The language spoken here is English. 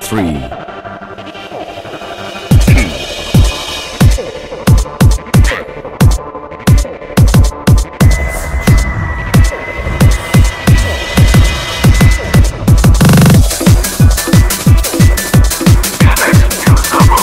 Three.